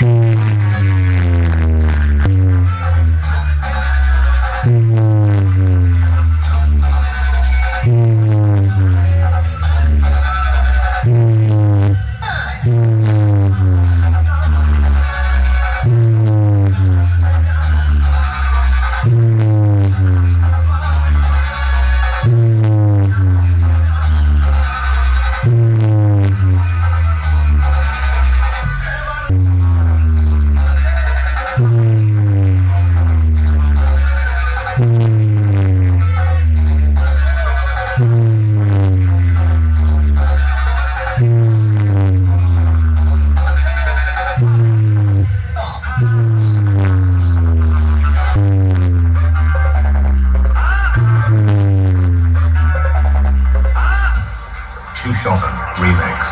Mm. Shoe Shopping Remix.